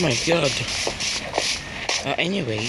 My god. Uh, anyway.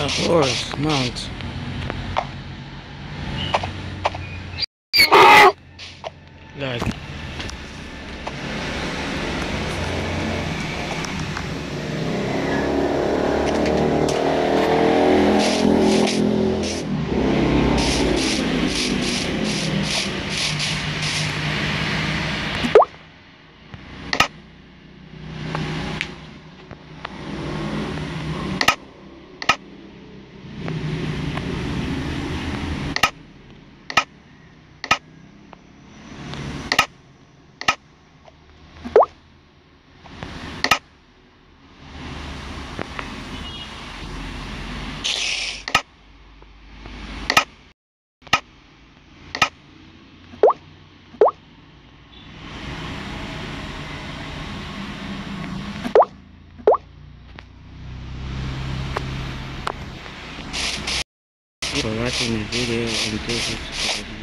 A horse mount. For watching the video and this is